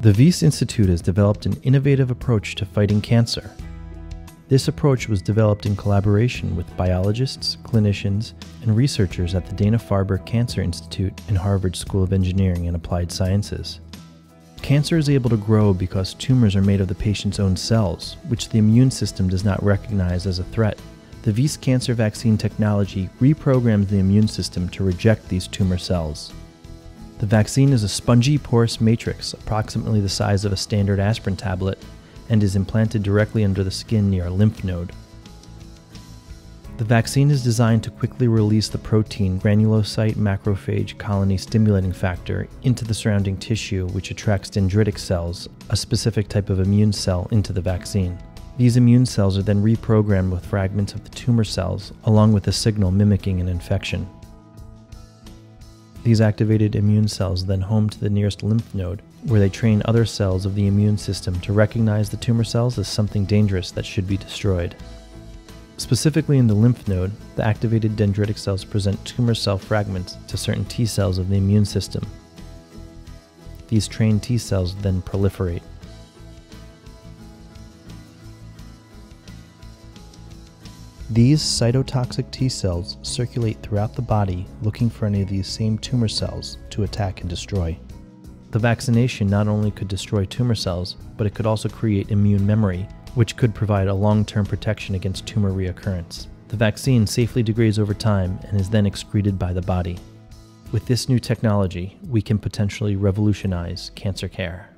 The Wyss Institute has developed an innovative approach to fighting cancer. This approach was developed in collaboration with biologists, clinicians, and researchers at the Dana Farber Cancer Institute and Harvard School of Engineering and Applied Sciences. Cancer is able to grow because tumors are made of the patient's own cells, which the immune system does not recognize as a threat. The Wyss cancer vaccine technology reprograms the immune system to reject these tumor cells. The vaccine is a spongy, porous matrix approximately the size of a standard aspirin tablet and is implanted directly under the skin near a lymph node. The vaccine is designed to quickly release the protein granulocyte macrophage colony stimulating factor into the surrounding tissue, which attracts dendritic cells, a specific type of immune cell, into the vaccine. These immune cells are then reprogrammed with fragments of the tumor cells, along with a signal mimicking an infection. These activated immune cells then home to the nearest lymph node, where they train other cells of the immune system to recognize the tumor cells as something dangerous that should be destroyed. Specifically in the lymph node, the activated dendritic cells present tumor cell fragments to certain T cells of the immune system. These trained T cells then proliferate. These cytotoxic T cells circulate throughout the body looking for any of these same tumor cells to attack and destroy. The vaccination not only could destroy tumor cells, but it could also create immune memory which could provide a long term protection against tumor reoccurrence. The vaccine safely degrades over time and is then excreted by the body. With this new technology, we can potentially revolutionize cancer care.